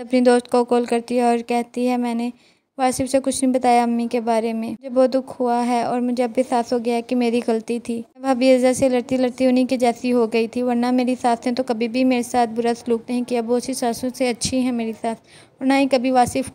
अपनी दोस्त को कॉल करती है और कहती है, मैंने वासिफ से कुछ नहीं बताया अम्मी के बारे में। मुझे बहुत दुख हुआ है और मुझे अब भी सास हो गया है कि मेरी गलती थी। भाभी अजा से लड़ती लड़ती उन्हीं की जैसी हो गई थी, वरना मेरी सास ने तो कभी भी मेरे साथ बुरा सलूक नहीं किया। बहुत सी सासों से अच्छी है मेरी सास, और ना ही कभी वासिफ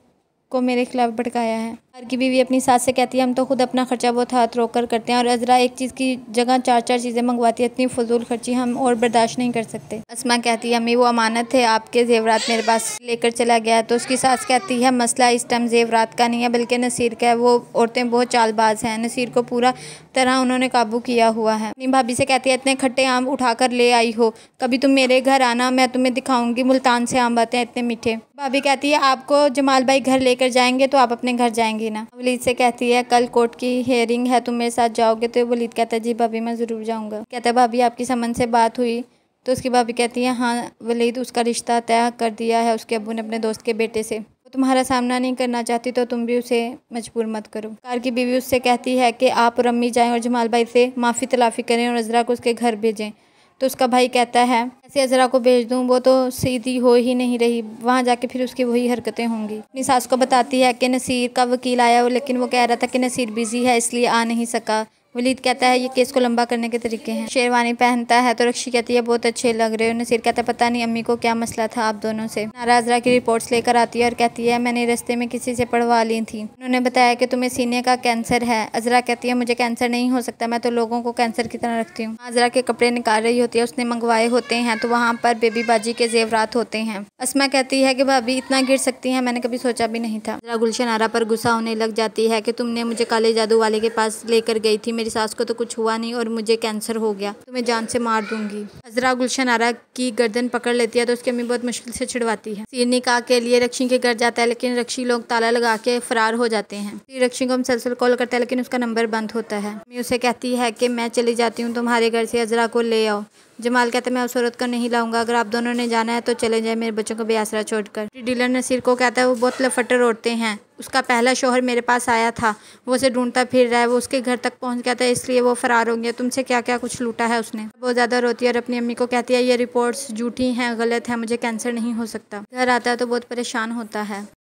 को मेरे खिलाफ भड़काया है। घर की बीवी अपनी सास से कहती है, हम तो खुद अपना खर्चा बहुत हाथ रोक कर करते हैं और अजरा एक चीज़ की जगह चार चार चीज़ें मंगवाती है, इतनी फजूल खर्ची हम और बर्दाश्त नहीं कर सकते। असमा कहती है, अम्मी, वो अमानत है, आपके जेवरात मेरे पास लेकर चला गया तो उसकी सास कहती है, मसला इस टाइम जेवरात का नहीं है, बल्कि नसीर का है। वो औरतें बहुत चालबाज हैं। नसीर को पूरा तरह उन्होंने काबू किया हुआ है। अपनी भाभी से कहती है, इतने खट्टे आम उठा कर ले आई हो। कभी तुम मेरे घर आना, मैं तुम्हें दिखाऊँगी। मुल्तान से आम आते हैं, इतने मीठे। भाभी कहती है, आपको जमाल भाई घर लेकर जाएँगे तो आप अपने घर जाएँगी। ना। वलीद से कहती है, कल कोर्ट की हेयरिंग है, तुम मेरे साथ जाओगे? तो वलीद कहता है, जी भाभी, मैं ज़रूर जाऊँगा। कहता है, भाभी, आपकी समन से बात हुई। तो उसकी भाभी कहती है हाँ वलीद उसका रिश्ता तय कर दिया है उसके अबू ने अपने दोस्त के बेटे से। वो तुम्हारा सामना नहीं करना चाहती तो तुम भी उसे मजबूर मत करो। कार की बीवी उससे कहती है कि, आप और अम्मी जाएँ और जमाल भाई से माफ़ी तलाफ़ी करें और अजरा को उसके घर भेजें। तो उसका भाई कहता है, ऐसे अजरा को भेज दूँ, वो तो सीधी हो ही नहीं रही। वहाँ जाके फिर उसकी वही हरकतें होंगी। अपनी सास को बताती है कि नसीर का वकील आया हो लेकिन वो कह रहा था कि नसीर बिज़ी है, इसलिए आ नहीं सका। वलीद कहता है, ये केस को लंबा करने के तरीके हैं। शेरवानी पहनता है तो रक्षी कहती है, बहुत अच्छे लग रहे हो। नसीर कहता है, पता नहीं अम्मी को क्या मसला था आप दोनों से। नाराजरा की रिपोर्ट्स लेकर आती है और कहती है, मैंने रस्ते में किसी से पढ़वा ली थी। उन्होंने बताया कि तुम्हें सीने का कैंसर है। अजरा कहती है, मुझे कैंसर नहीं हो सकता, मैं तो लोगों को कैंसर की तरह रखती हूँ। अजरा के कपड़े निकाल रही होती है, उसने मंगवाए होते हैं तो वहाँ पर बेबी बाजी के जेवरात होते हैं। असमा कहती है कि भाभी, इतना गिर सकती है, मैंने कभी सोचा भी नहीं था। जरा गुलशन आरा पर गुस्सा होने लग जाती है कि तुमने मुझे काले जादू वाले के पास लेकर गई थी मेरी सास को तो कुछ हुआ नहीं और मुझे कैंसर हो गया तो मैं जान से मार दूँगी। हजरा गुलशन आरा की गर्दन पकड़ लेती है तो उसकी अम्मी बहुत मुश्किल से छिड़वाती है। सिर निकाह के लिए रक्षी के घर जाता है, लेकिन रक्षी लोग ताला लगा के फरार हो जाते हैं। फिर रक्षी को मुसलसल कॉल करता है, लेकिन उसका नंबर बंद होता है। अम्मी उसे कहती है कि, मैं चली जाती हूँ, तुम्हारे घर से हजरा को ले आओ। जमाल कहते मैं उस औरत को नहीं लाऊँगा। अगर आप दोनों ने जाना है तो चले जाए, मेरे बच्चों को बेआसरा छोड़कर डीलर नसीर को कहता है, वो बहुत लफटर औरतें हैं। उसका पहला शोहर मेरे पास आया था। वो उसे ढूंढता फिर रहा है। वो उसके घर तक पहुँच गया था, इसलिए वो फरार हो गया। तुमसे क्या क्या कुछ लूटा है उसने? बहुत ज़्यादा रोती है और अपनी अम्मी को कहती है, ये रिपोर्ट्स झूठी हैं, गलत है, मुझे कैंसर नहीं हो सकता। घर आता है तो बहुत परेशान होता है।